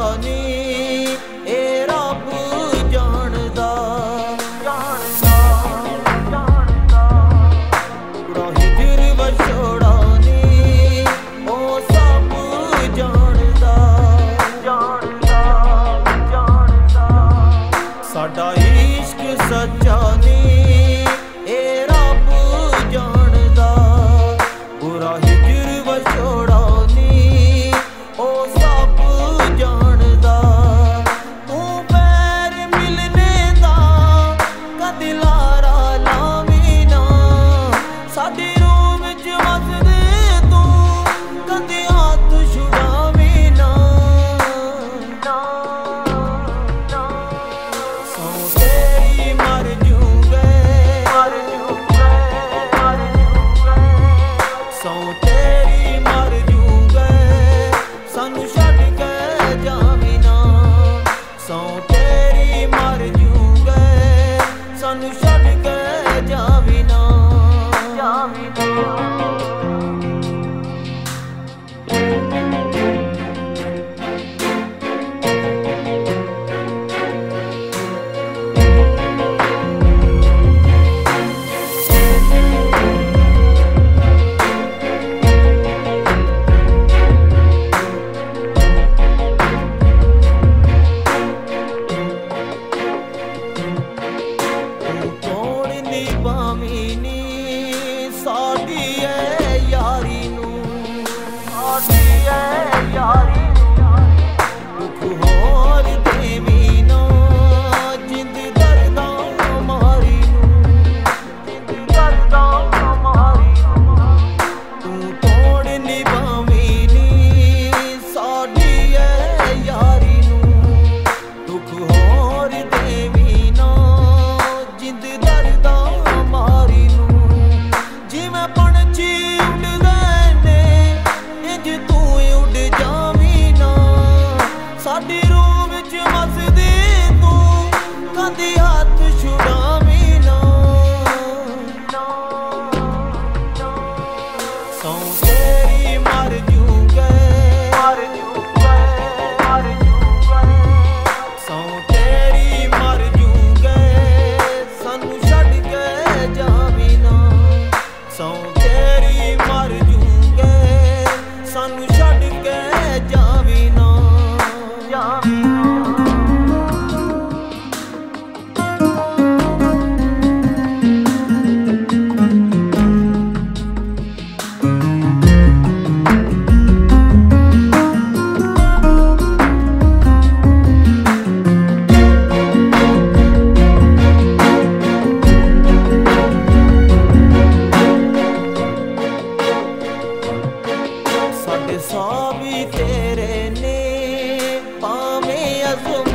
জানি That's what